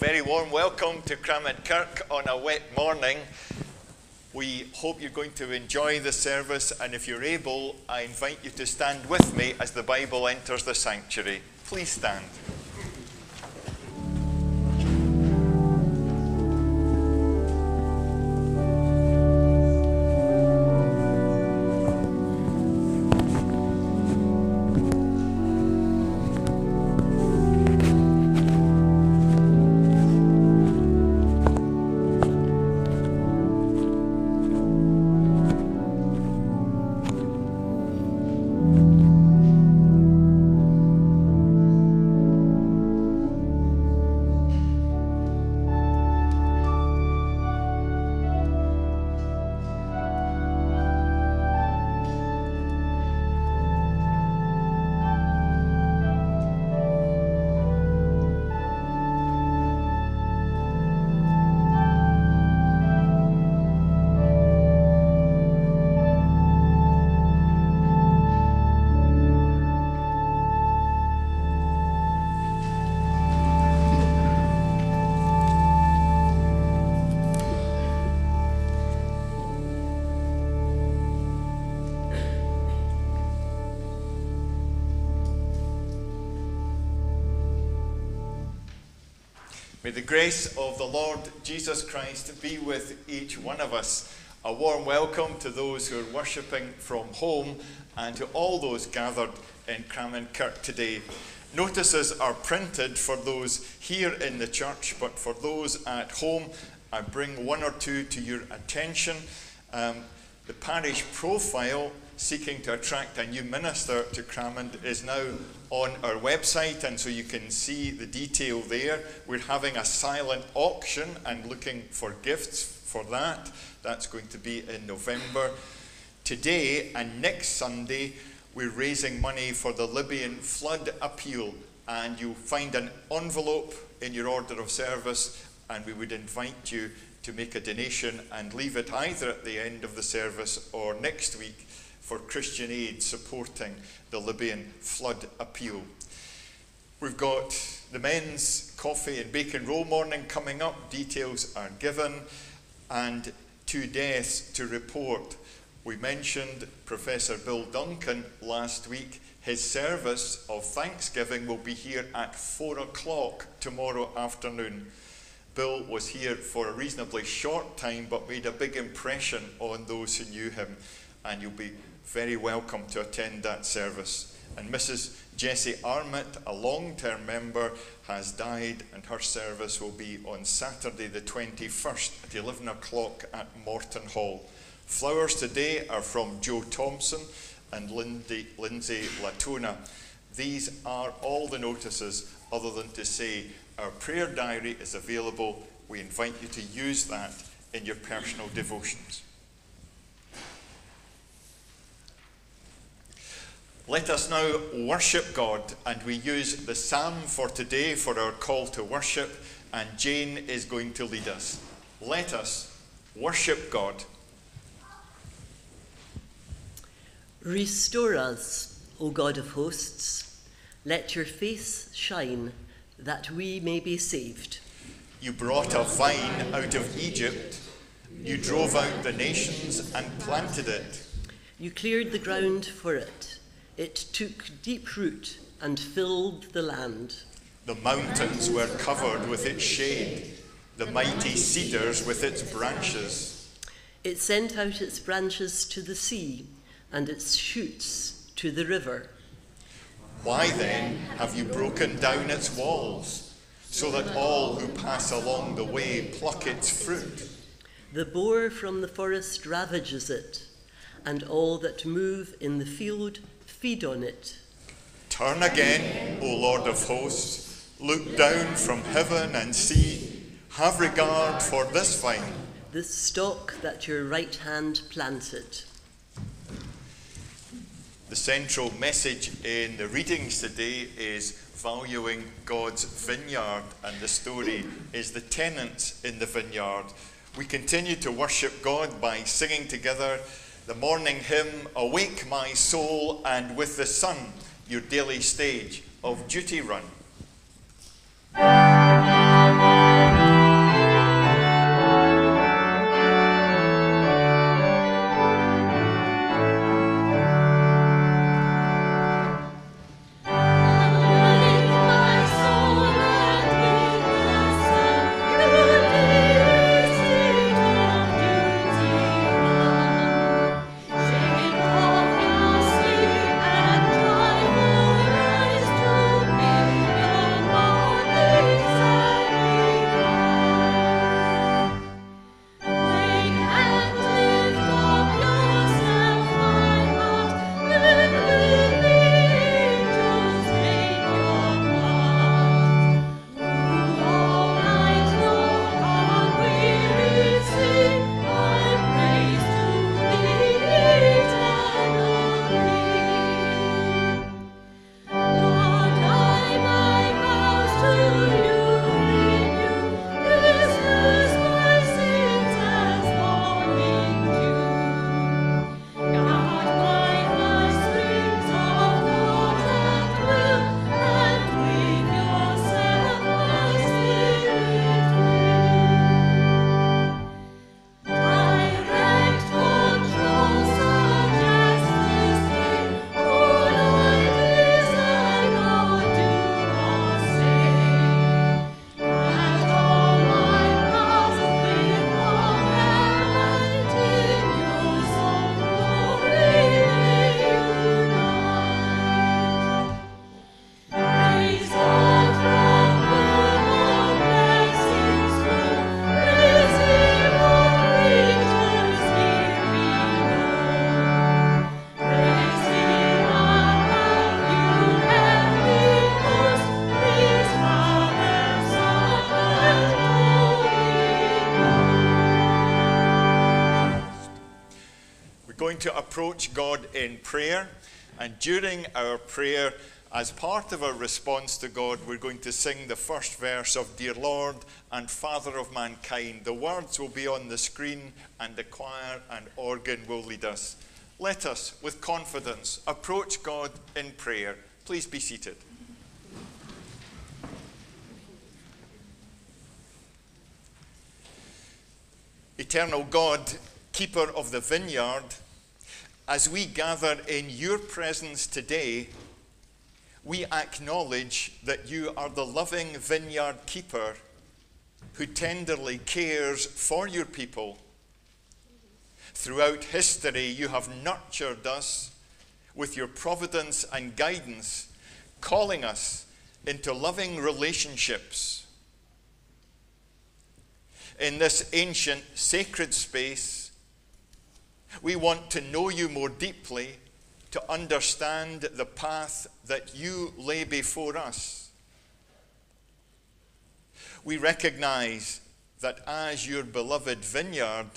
very warm welcome to Cramond Kirk on a wet morning. We hope you're going to enjoy the service, and if you're able, I invite you to stand with me as the Bible enters the sanctuary. Please stand. May the grace of the Lord Jesus Christ be with each one of us. A warm welcome to those who are worshipping from home and to all those gathered in Cramond Kirk today. Notices are printed for those here in the church, but for those at home, I bring one or two to your attention. Um, the parish profile seeking to attract a new minister to Cramond is now on our website, and so you can see the detail there. We're having a silent auction and looking for gifts for that. That's going to be in November. Today and next Sunday, we're raising money for the Libyan flood appeal, and you'll find an envelope in your order of service, and we would invite you to make a donation and leave it either at the end of the service or next week for Christian Aid supporting the Libyan flood appeal. We've got the men's coffee and bacon roll morning coming up. Details are given. And two deaths to report. We mentioned Professor Bill Duncan last week. His service of Thanksgiving will be here at four o'clock tomorrow afternoon. Bill was here for a reasonably short time but made a big impression on those who knew him, and you'll be very welcome to attend that service. And Mrs. Jessie Armit, a long term member, has died, and her service will be on Saturday, the 21st at 11 o'clock at Morton Hall. Flowers today are from Joe Thompson and Lindy, Lindsay Latona. These are all the notices, other than to say our prayer diary is available. We invite you to use that in your personal devotions. Let us now worship God, and we use the psalm for today for our call to worship, and Jane is going to lead us. Let us worship God. Restore us, O God of hosts. Let your face shine, that we may be saved. You brought a vine out of Egypt. You drove out the nations and planted it. You cleared the ground for it. It took deep root and filled the land. The mountains were covered with its shade, the mighty cedars with its branches. It sent out its branches to the sea and its shoots to the river. Why then have you broken down its walls, so that all who pass along the way pluck its fruit? The boar from the forest ravages it, and all that move in the field feed on it. Turn again, O Lord of hosts, look down from heaven and see, have regard for this vine. The stock that your right hand planted. The central message in the readings today is valuing God's vineyard, and the story is the tenants in the vineyard. We continue to worship God by singing together the morning hymn, Awake My Soul, and with the sun, your daily stage of duty run. Approach God in prayer. And during our prayer, as part of our response to God, we're going to sing the first verse of Dear Lord and Father of Mankind. The words will be on the screen, and the choir and organ will lead us. Let us, with confidence, approach God in prayer. Please be seated. Eternal God, keeper of the vineyard, as we gather in your presence today, we acknowledge that you are the loving vineyard keeper who tenderly cares for your people. Throughout history, you have nurtured us with your providence and guidance, calling us into loving relationships. In this ancient sacred space, we want to know you more deeply, to understand the path that you lay before us. We recognize that as your beloved vineyard,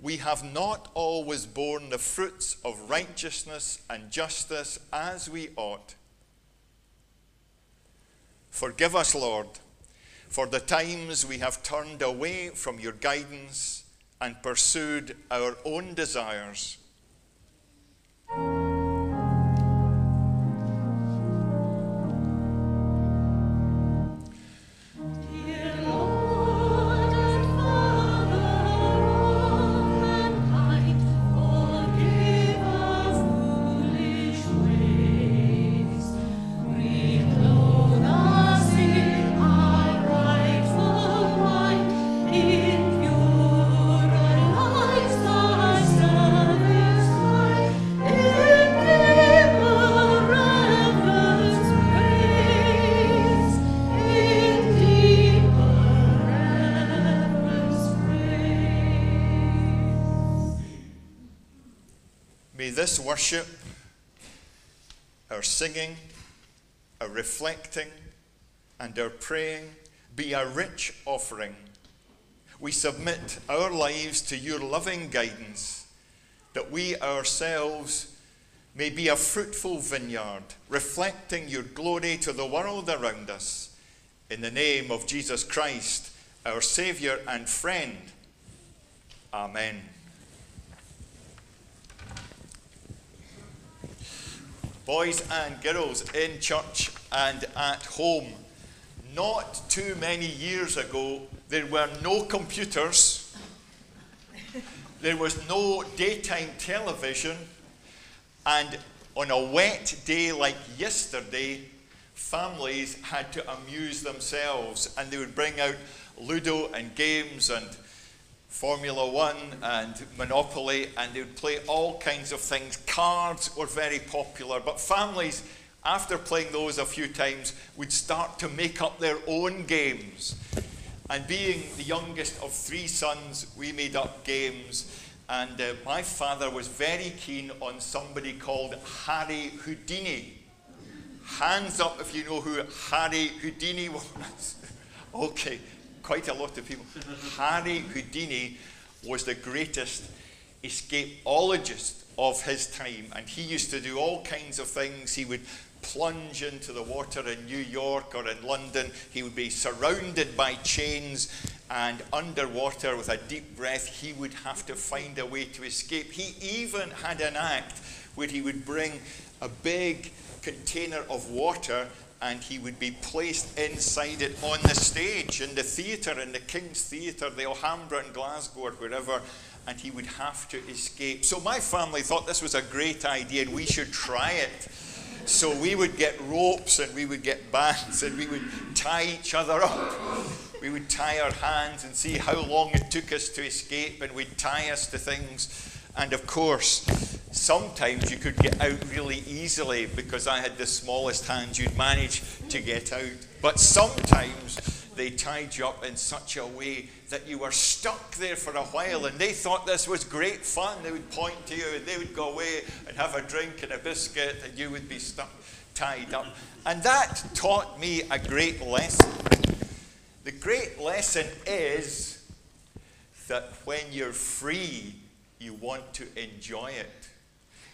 we have not always borne the fruits of righteousness and justice as we ought. Forgive us, Lord, for the times we have turned away from your guidance and pursued our own desires. This worship, our singing, our reflecting, and our praying be a rich offering. We submit our lives to your loving guidance, that we ourselves may be a fruitful vineyard, reflecting your glory to the world around us. In the name of Jesus Christ, our Saviour and friend. Amen. Boys and girls in church and at home. Not too many years ago, there were no computers, there was no daytime television, and on a wet day like yesterday, families had to amuse themselves and they would bring out Ludo and games and Formula One and Monopoly, and they would play all kinds of things. Cards were very popular, but families, after playing those a few times, would start to make up their own games. And being the youngest of three sons, we made up games. And uh, my father was very keen on somebody called Harry Houdini. Hands up if you know who Harry Houdini was. okay, quite a lot of people. Harry Houdini was the greatest escapologist of his time, and he used to do all kinds of things. He would plunge into the water in New York or in London. He would be surrounded by chains and underwater with a deep breath. He would have to find a way to escape. He even had an act where he would bring a big container of water and he would be placed inside it on the stage in the theatre, in the King's Theatre, the Alhambra in Glasgow, or wherever, and he would have to escape. So my family thought this was a great idea and we should try it. So we would get ropes and we would get bands and we would tie each other up. We would tie our hands and see how long it took us to escape, and we'd tie us to things. And of course, sometimes you could get out really easily because I had the smallest hands, you'd manage to get out. But sometimes they tied you up in such a way that you were stuck there for a while and they thought this was great fun. They would point to you and they would go away and have a drink and a biscuit and you would be stuck tied up. And that taught me a great lesson. The great lesson is that when you're free, you want to enjoy it.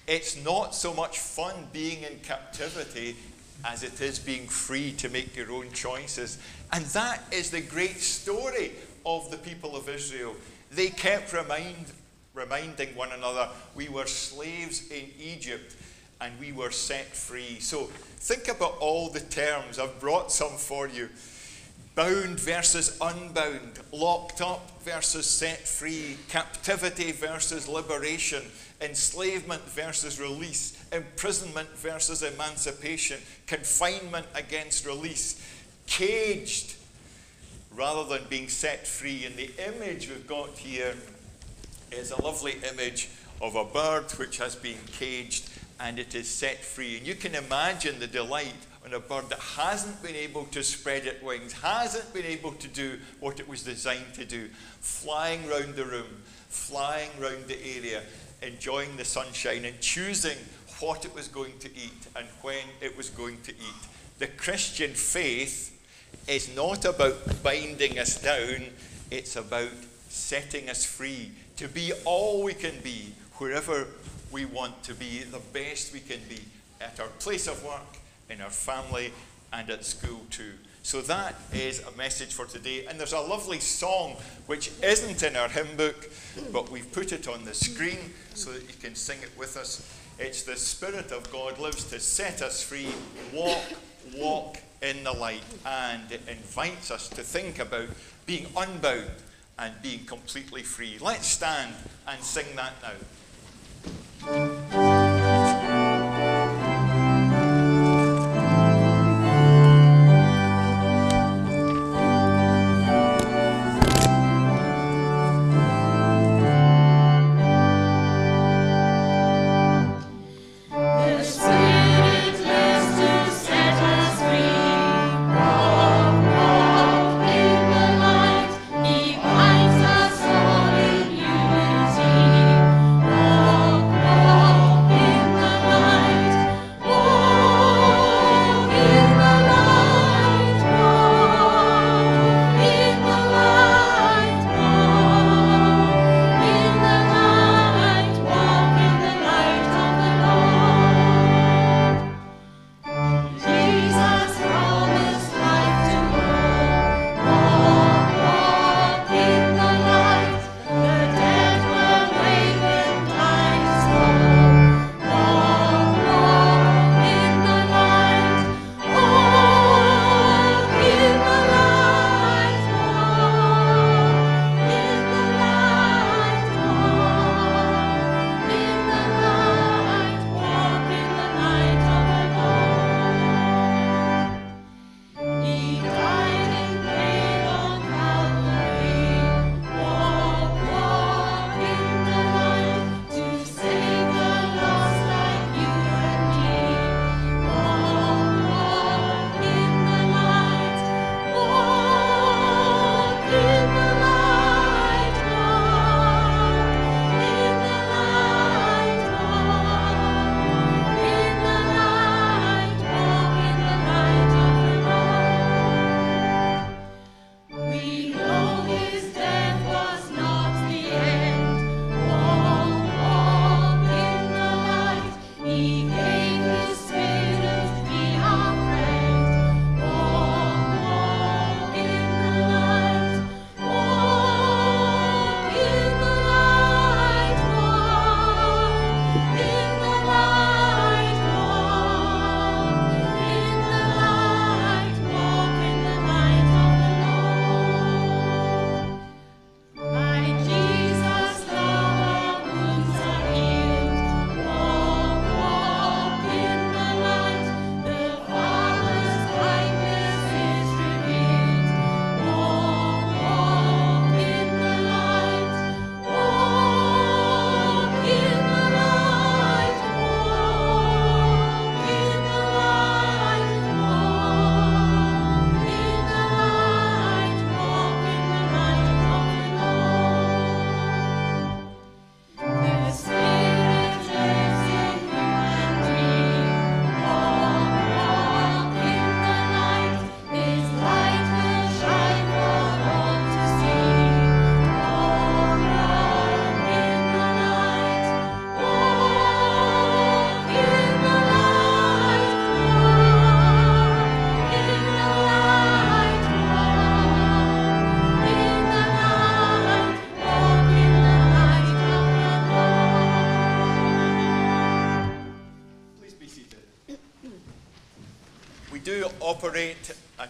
It's not so much fun being in captivity as it is being free to make your own choices. And that is the great story of the people of Israel. They kept remind, reminding one another we were slaves in Egypt and we were set free. So think about all the terms. I've brought some for you bound versus unbound, locked up versus set free, captivity versus liberation, enslavement versus release, imprisonment versus emancipation, confinement against release, caged. Rather than being set free. And the image we've got here is a lovely image of a bird which has been caged and it is set free. And you can imagine the delight on a bird that hasn't been able to spread its wings, hasn't been able to do what it was designed to do, flying round the room, flying round the area, enjoying the sunshine and choosing what it was going to eat and when it was going to eat. The Christian faith is not about binding us down, it's about setting us free to be all we can be wherever we want to be, the best we can be at our place of work, in our family, and at school too. So that is a message for today. And there's a lovely song which isn't in our hymn book, but we've put it on the screen so that you can sing it with us. It's The Spirit of God lives to set us free. Walk, walk in the light. And it invites us to think about being unbound and being completely free. Let's stand and sing that now.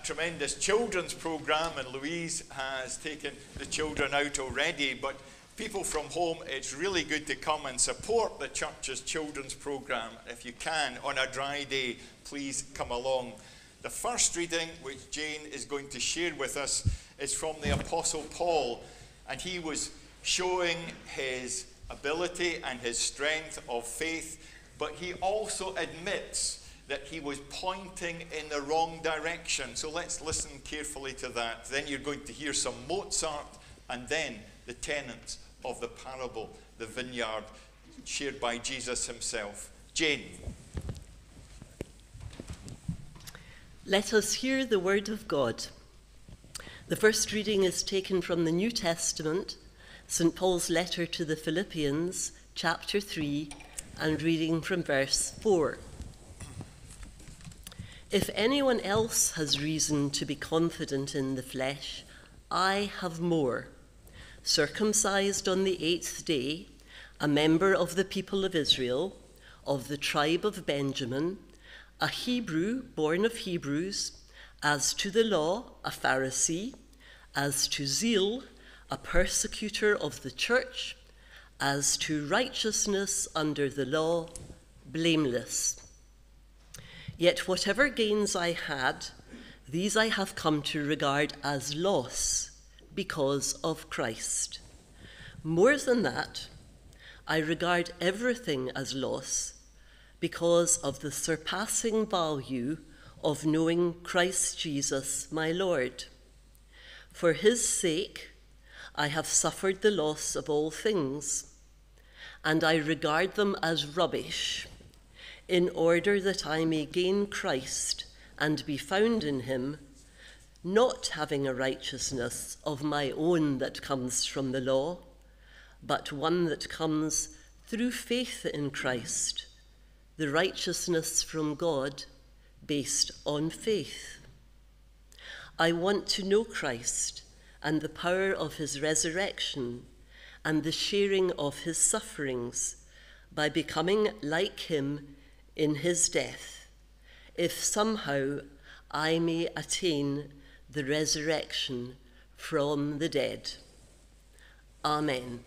Tremendous children's program, and Louise has taken the children out already. But people from home, it's really good to come and support the church's children's program. If you can, on a dry day, please come along. The first reading, which Jane is going to share with us, is from the Apostle Paul, and he was showing his ability and his strength of faith, but he also admits that he was pointing in the wrong direction. So let's listen carefully to that. Then you're going to hear some Mozart and then the tenets of the parable, the vineyard, shared by Jesus himself. Jane. Let us hear the word of God. The first reading is taken from the New Testament, St. Paul's letter to the Philippians, chapter 3, and reading from verse 4. If anyone else has reason to be confident in the flesh, I have more. Circumcised on the eighth day, a member of the people of Israel, of the tribe of Benjamin, a Hebrew born of Hebrews, as to the law, a Pharisee, as to zeal, a persecutor of the church, as to righteousness under the law, blameless. Yet whatever gains I had, these I have come to regard as loss because of Christ. More than that, I regard everything as loss because of the surpassing value of knowing Christ Jesus, my Lord. For his sake, I have suffered the loss of all things, and I regard them as rubbish in order that I may gain Christ and be found in him, not having a righteousness of my own that comes from the law, but one that comes through faith in Christ, the righteousness from God based on faith. I want to know Christ and the power of his resurrection and the sharing of his sufferings by becoming like him in his death, if somehow I may attain the resurrection from the dead. Amen.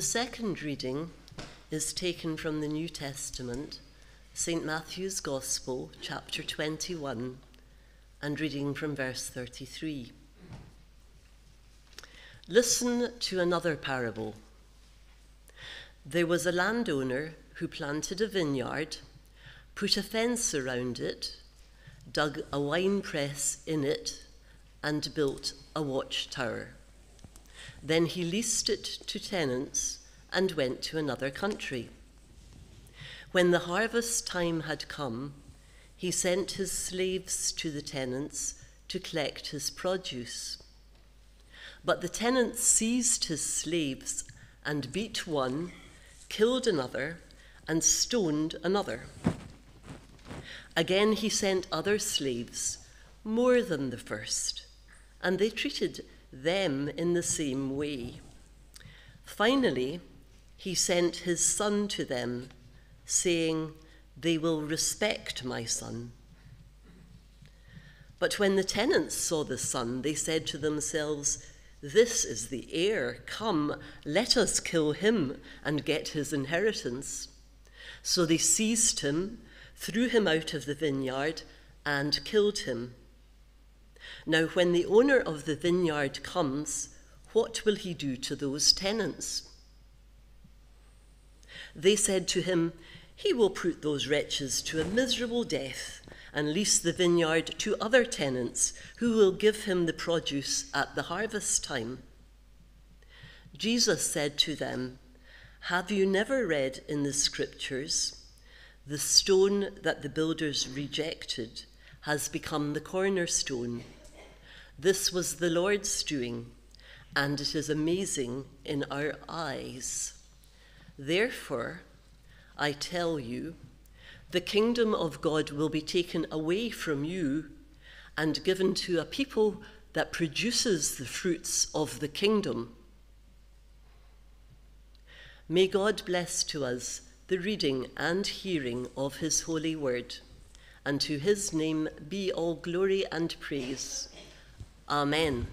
The second reading is taken from the New Testament, St. Matthew's Gospel, chapter 21, and reading from verse 33. Listen to another parable. There was a landowner who planted a vineyard, put a fence around it, dug a wine press in it, and built a watchtower. Then he leased it to tenants and went to another country. When the harvest time had come, he sent his slaves to the tenants to collect his produce. But the tenants seized his slaves and beat one, killed another, and stoned another. Again he sent other slaves, more than the first, and they treated them in the same way. Finally, he sent his son to them, saying, They will respect my son. But when the tenants saw the son, they said to themselves, This is the heir. Come, let us kill him and get his inheritance. So they seized him, threw him out of the vineyard, and killed him. Now, when the owner of the vineyard comes, what will he do to those tenants? They said to him, He will put those wretches to a miserable death and lease the vineyard to other tenants who will give him the produce at the harvest time. Jesus said to them, Have you never read in the scriptures, the stone that the builders rejected has become the cornerstone? This was the Lord's doing, and it is amazing in our eyes. Therefore, I tell you, the kingdom of God will be taken away from you and given to a people that produces the fruits of the kingdom. May God bless to us the reading and hearing of his holy word, and to his name be all glory and praise Amen.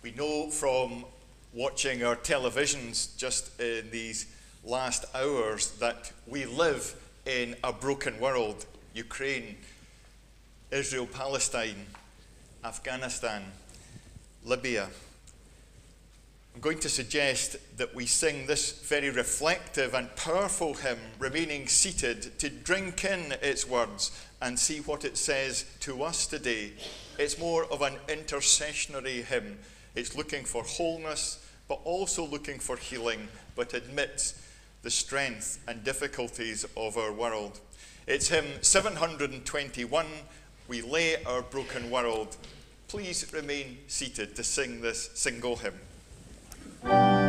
We know from watching our televisions just in these last hours that we live in a broken world Ukraine, Israel, Palestine, Afghanistan, Libya. I'm going to suggest that we sing this very reflective and powerful hymn, remaining seated, to drink in its words and see what it says to us today. It's more of an intercessionary hymn. It's looking for wholeness, but also looking for healing, but admits the strength and difficulties of our world. It's hymn 721 We Lay Our Broken World. Please remain seated to sing this single hymn. It's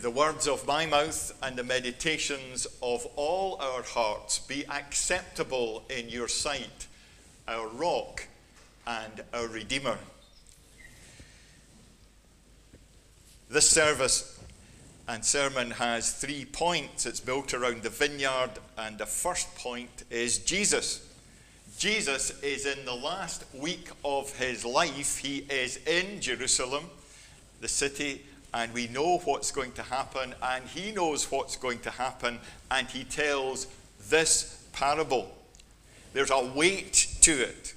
the words of my mouth and the meditations of all our hearts be acceptable in your sight, our rock and our Redeemer. This service and sermon has three points. It's built around the vineyard, and the first point is Jesus. Jesus is in the last week of his life. He is in Jerusalem, the city, and we know what's going to happen, and he knows what's going to happen, and he tells this parable. There's a weight to it.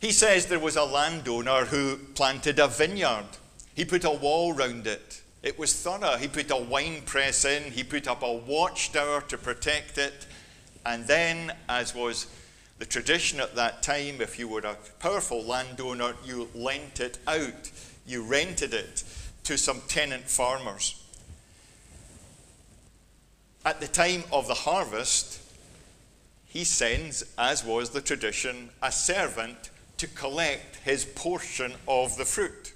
He says there was a landowner who planted a vineyard. He put a wall round it. It was thorough. He put a wine press in, he put up a watchtower to protect it. And then, as was the tradition at that time, if you were a powerful landowner, you lent it out. You rented it to some tenant farmers. At the time of the harvest, he sends, as was the tradition, a servant to collect his portion of the fruit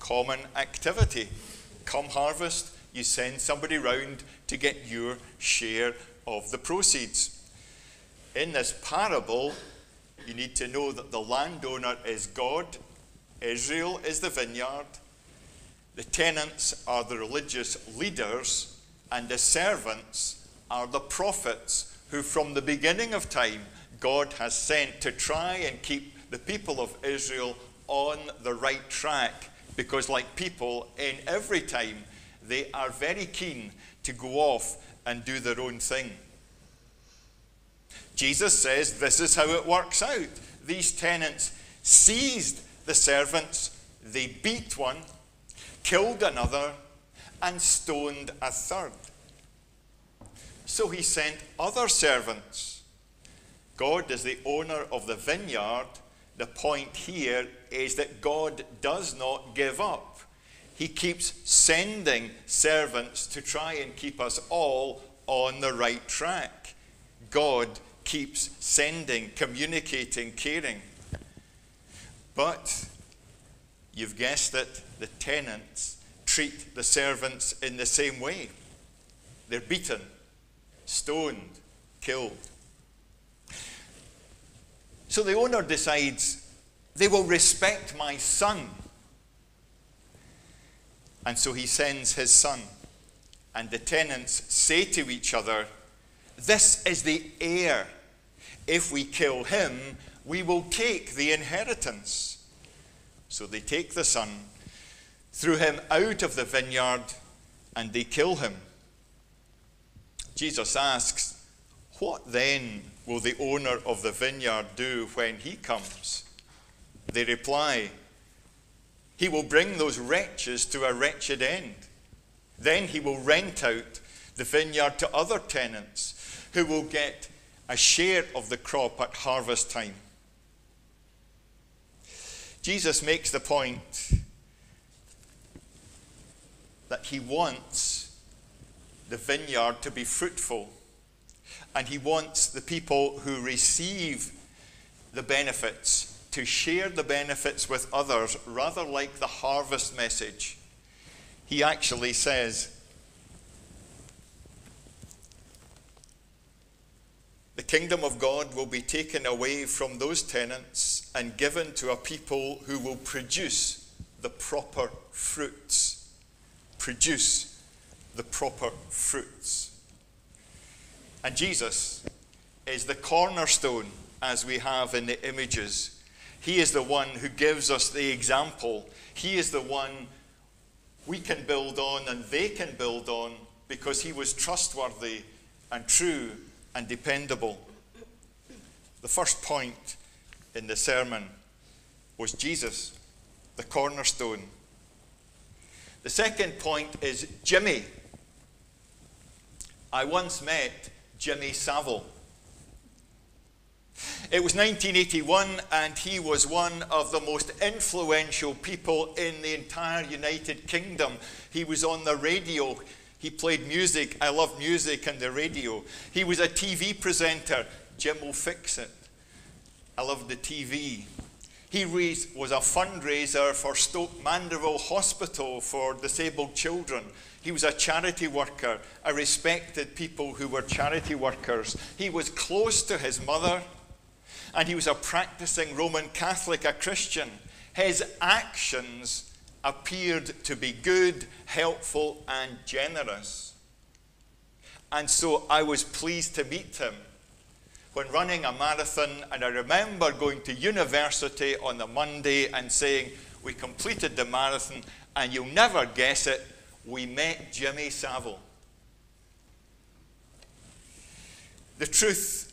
common activity. Come harvest, you send somebody round to get your share of the proceeds. In this parable, you need to know that the landowner is God, Israel is the vineyard, the tenants are the religious leaders, and the servants are the prophets who, from the beginning of time, God has sent to try and keep the people of Israel on the right track because, like people in every time, they are very keen to go off and do their own thing. Jesus says this is how it works out. These tenants seized the servants, they beat one, killed another, and stoned a third. So he sent other servants. God is the owner of the vineyard the point here is that God does not give up. He keeps sending servants to try and keep us all on the right track. God keeps sending, communicating, caring. But you've guessed it, the tenants treat the servants in the same way. They're beaten, stoned, killed. So the owner decides they will respect my son. And so he sends his son. And the tenants say to each other, This is the heir. If we kill him, we will take the inheritance. So they take the son, threw him out of the vineyard, and they kill him. Jesus asks, What then will the owner of the vineyard do when he comes? They reply, He will bring those wretches to a wretched end. Then he will rent out the vineyard to other tenants who will get a share of the crop at harvest time. Jesus makes the point that he wants the vineyard to be fruitful and he wants the people who receive the benefits to share the benefits with others, rather like the harvest message. He actually says, The kingdom of God will be taken away from those tenants and given to a people who will produce the proper fruits. Produce the proper fruits. And Jesus is the cornerstone, as we have in the images. He is the one who gives us the example. He is the one we can build on and they can build on because he was trustworthy and true and dependable. The first point in the sermon was Jesus, the cornerstone. The second point is Jimmy. I once met Jimmy Savile. It was 1981, and he was one of the most influential people in the entire United Kingdom. He was on the radio. He played music. I love music and the radio. He was a TV presenter. Jim will fix it. I love the TV. He was a fundraiser for Stoke Mandeville Hospital for disabled children. He was a charity worker, a respected people who were charity workers. He was close to his mother, and he was a practicing Roman Catholic, a Christian. His actions appeared to be good, helpful, and generous. And so I was pleased to meet him when running a marathon, and I remember going to university on the Monday and saying, We completed the marathon, and you'll never guess it, we met Jimmy Savile. The truth,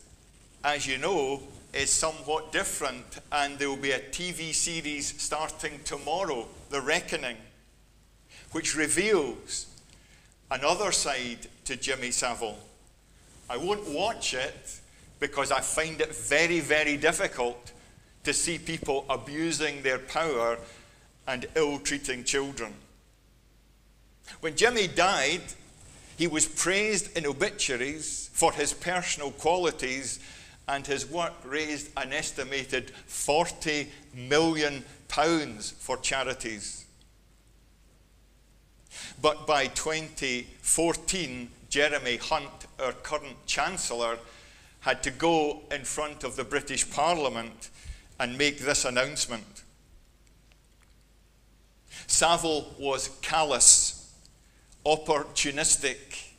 as you know, is somewhat different, and there will be a TV series starting tomorrow, The Reckoning, which reveals another side to Jimmy Savile. I won't watch it because I find it very, very difficult to see people abusing their power and ill treating children. When Jimmy died, he was praised in obituaries for his personal qualities, and his work raised an estimated 40 million pounds for charities. But by 2014, Jeremy Hunt, our current Chancellor, had to go in front of the British Parliament and make this announcement. Savile was callous, opportunistic,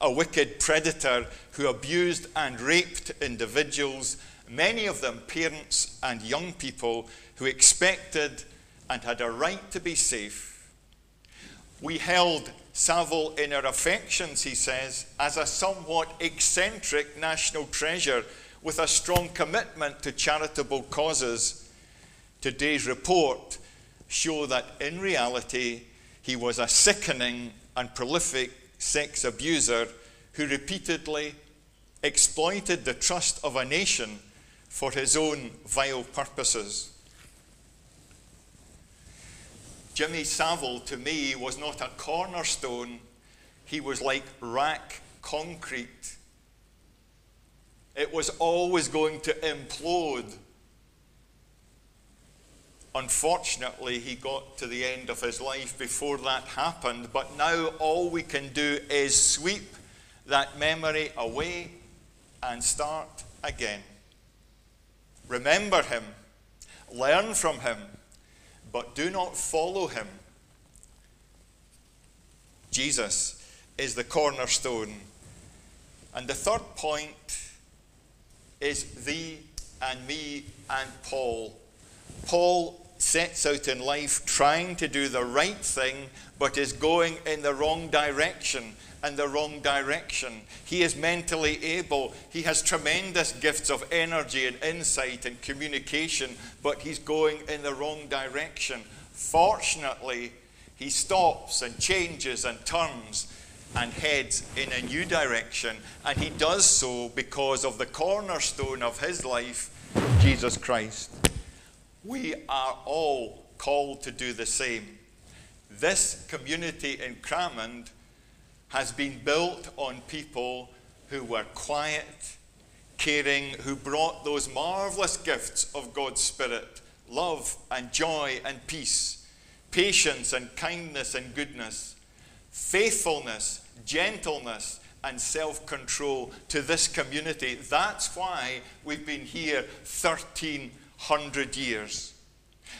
a wicked predator who abused and raped individuals, many of them parents and young people who expected and had a right to be safe. We held Savile in our affections, he says, as a somewhat eccentric national treasure with a strong commitment to charitable causes. Today's report show that in reality he was a sickening and prolific sex abuser who repeatedly exploited the trust of a nation for his own vile purposes. Jimmy Savile, to me, was not a cornerstone, he was like rack concrete. It was always going to implode. Unfortunately, he got to the end of his life before that happened, but now all we can do is sweep that memory away and start again. Remember him, learn from him but do not follow him. Jesus is the cornerstone. And the third point is thee and me and Paul. Paul sets out in life trying to do the right thing, but is going in the wrong direction and the wrong direction. He is mentally able. He has tremendous gifts of energy and insight and communication, but he's going in the wrong direction. Fortunately, he stops and changes and turns and heads in a new direction. And he does so because of the cornerstone of his life, Jesus Christ. We are all called to do the same. This community in Cramond has been built on people who were quiet, caring, who brought those marvelous gifts of God's Spirit love and joy and peace, patience and kindness and goodness, faithfulness, gentleness, and self control to this community. That's why we've been here 1,300 years.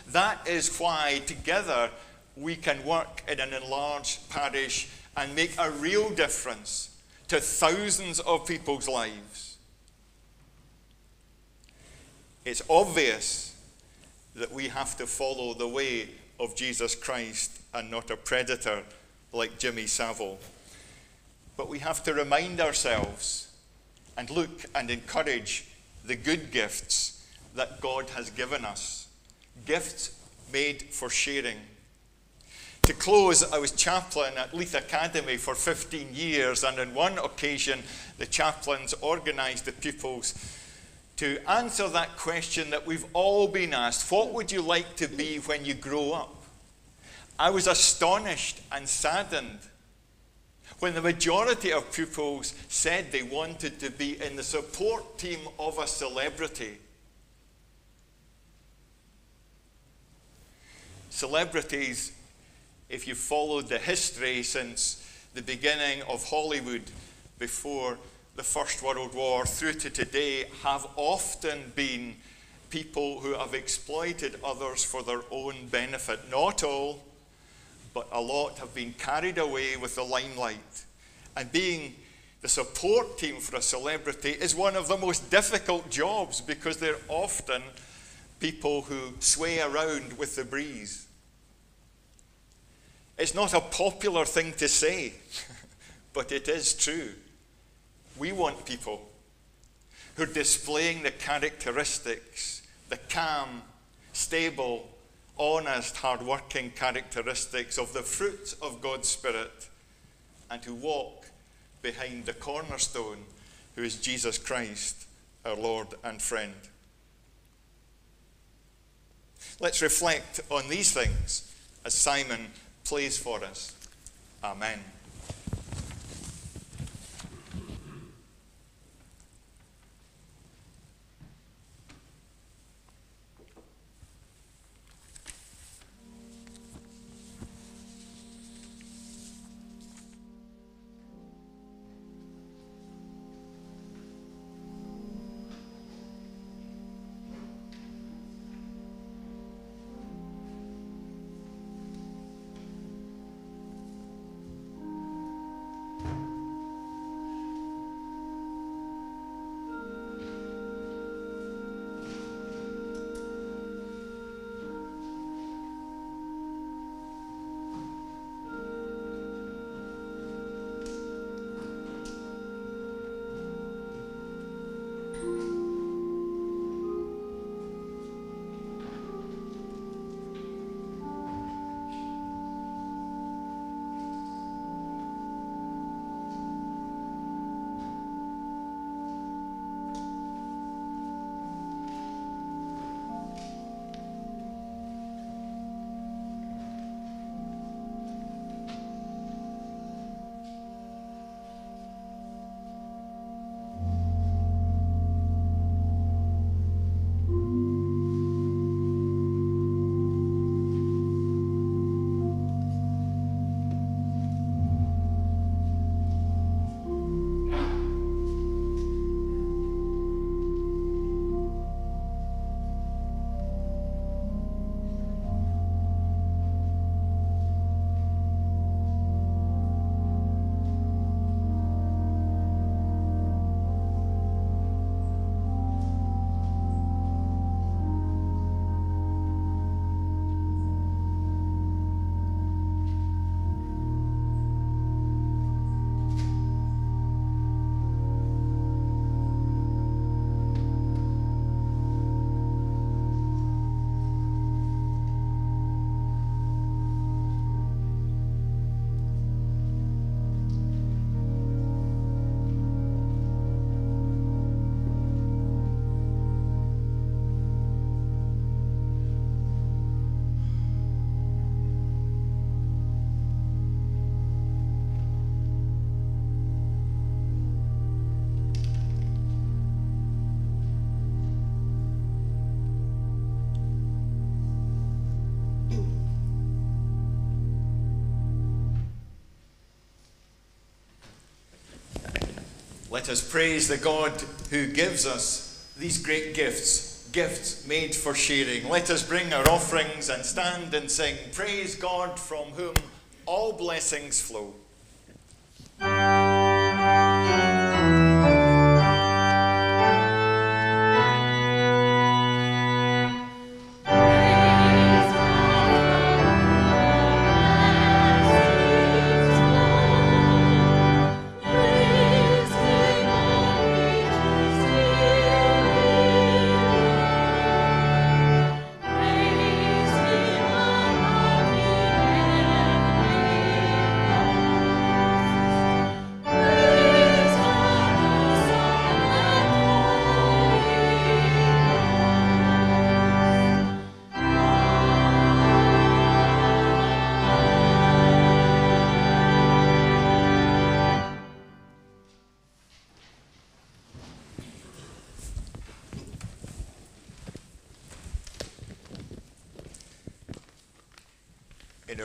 That is why together we can work in an enlarged parish and make a real difference to thousands of people's lives. It's obvious that we have to follow the way of Jesus Christ and not a predator like Jimmy Savile. But we have to remind ourselves and look and encourage the good gifts that God has given us. Gifts made for sharing. To close, I was chaplain at Leith Academy for 15 years, and on one occasion, the chaplains organised the pupils to answer that question that we've all been asked What would you like to be when you grow up? I was astonished and saddened when the majority of pupils said they wanted to be in the support team of a celebrity. celebrities, if you've followed the history since the beginning of Hollywood before the First World War through to today, have often been people who have exploited others for their own benefit. Not all, but a lot have been carried away with the limelight. And being the support team for a celebrity is one of the most difficult jobs because they're often people who sway around with the breeze. It's not a popular thing to say, but it is true. We want people who are displaying the characteristics, the calm, stable, honest, hard-working characteristics of the fruit of God's Spirit and who walk behind the cornerstone, who is Jesus Christ, our Lord and friend. Let's reflect on these things as Simon plays for us. Amen. Let us praise the God who gives us these great gifts, gifts made for sharing. Let us bring our offerings and stand and sing, Praise God from whom all blessings flow.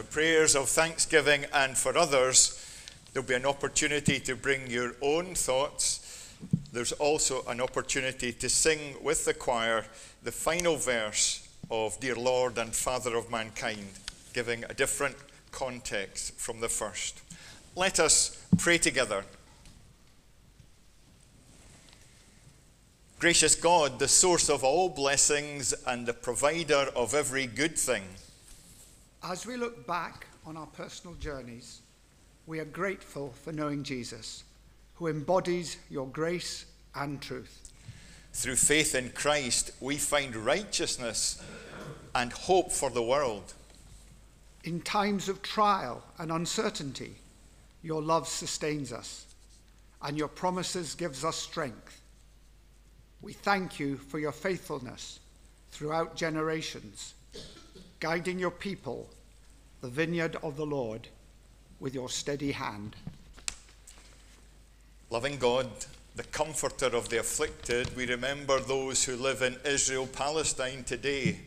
Prayers of thanksgiving, and for others, there'll be an opportunity to bring your own thoughts. There's also an opportunity to sing with the choir the final verse of Dear Lord and Father of Mankind, giving a different context from the first. Let us pray together. Gracious God, the source of all blessings and the provider of every good thing, As we look back on our personal journeys, we are grateful for knowing Jesus, who embodies your grace and truth. through faith in Christ, we find righteousness and hope for the world. In times of trial and uncertainty, your love sustains us, and your promises gives us strength. We thank you for your faithfulness throughout generations, guiding your people, the vineyard of the Lord, with your steady hand. Loving God, the comforter of the afflicted, we remember those who live in Israel Palestine today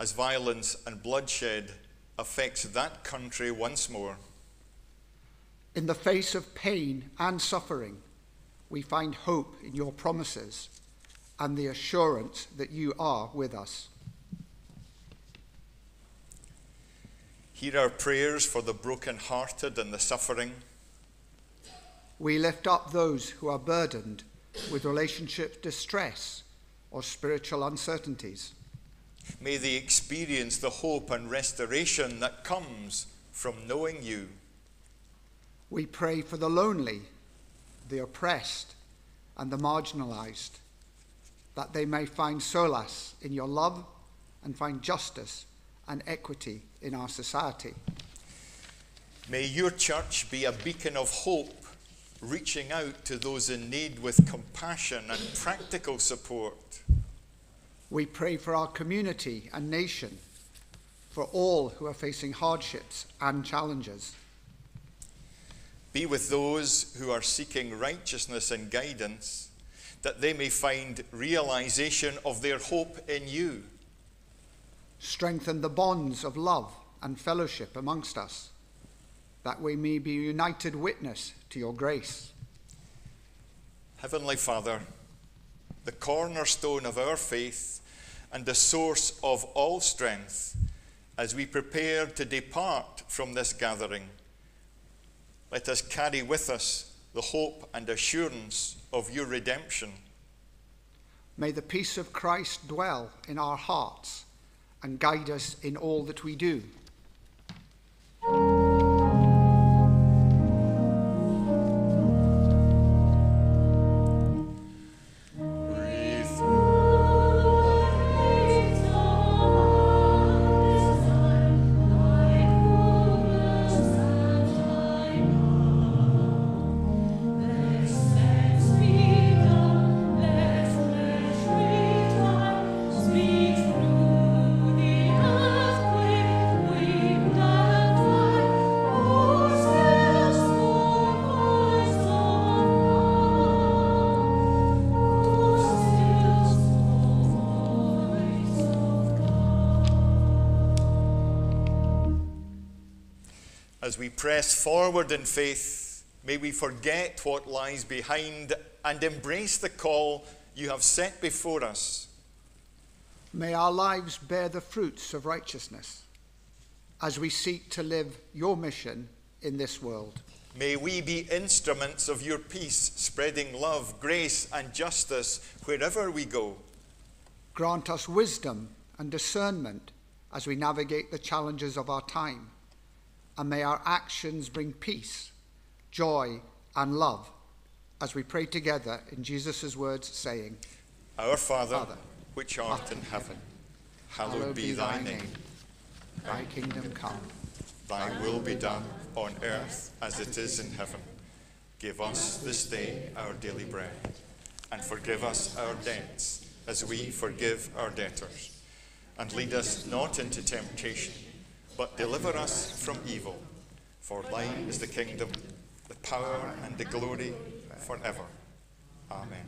as violence and bloodshed affects that country once more. In the face of pain and suffering, we find hope in your promises and the assurance that you are with us. Hear our prayers for the broken-hearted and the suffering. We lift up those who are burdened with relationship distress or spiritual uncertainties. May they experience the hope and restoration that comes from knowing you. We pray for the lonely, the oppressed, and the marginalized, that they may find solace in your love and find justice and equity in our society. May your church be a beacon of hope, reaching out to those in need with compassion and practical support. We pray for our community and nation, for all who are facing hardships and challenges. Be with those who are seeking righteousness and guidance, that they may find realization of their hope in you. Strengthen the bonds of love and fellowship amongst us, that we may be united witness to your grace. Heavenly Father, the cornerstone of our faith and the source of all strength, as we prepare to depart from this gathering, let us carry with us the hope and assurance of your redemption. May the peace of Christ dwell in our hearts and guide us in all that we do. As we press forward in faith, may we forget what lies behind and embrace the call you have set before us. May our lives bear the fruits of righteousness as we seek to live your mission in this world. May we be instruments of your peace, spreading love, grace, and justice wherever we go. Grant us wisdom and discernment as we navigate the challenges of our time. And may our actions bring peace, joy, and love as we pray together in Jesus' words, saying, Our Father, Father, which art in heaven, hallowed be thy name. Thy kingdom come. Thy will be done on earth as it is in heaven. Give us this day our daily bread, and forgive us our debts as we forgive our debtors. And lead us not into temptation, but deliver us from evil. For thine is the kingdom, the power, and the glory forever. Amen.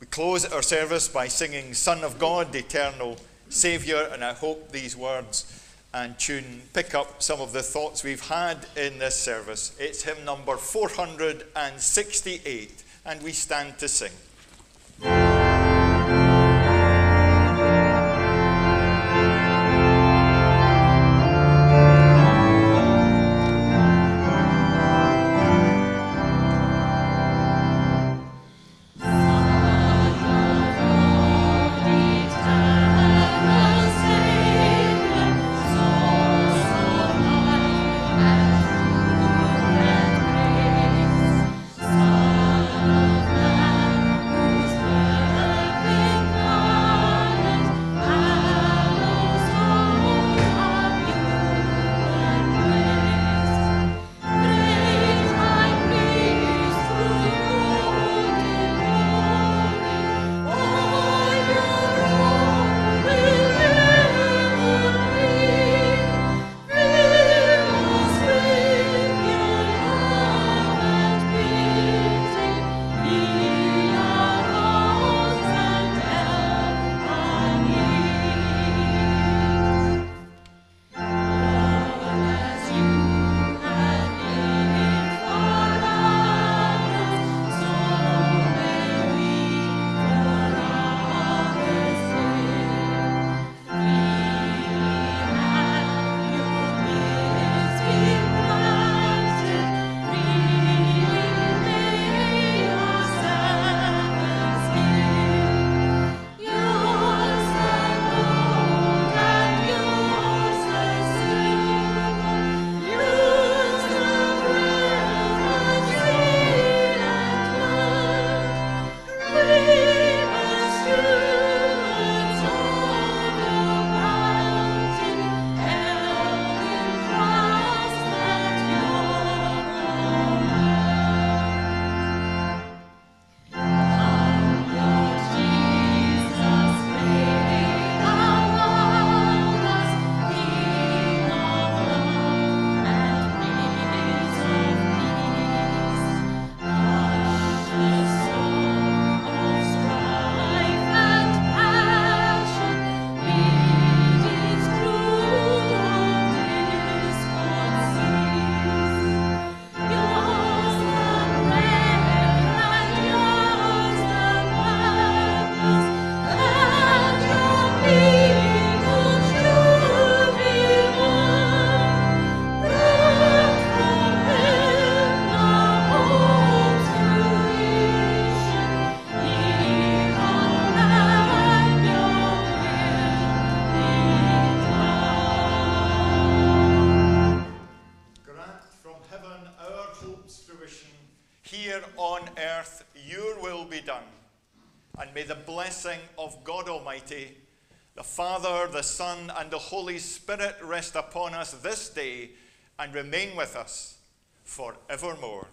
We close our service by singing Son of God, Eternal, Saviour, and I hope these words and tune pick up some of the thoughts we've had in this service. It's hymn number 468, and we stand to sing. Almighty, the Father, the Son, and the Holy Spirit rest upon us this day and remain with us forevermore.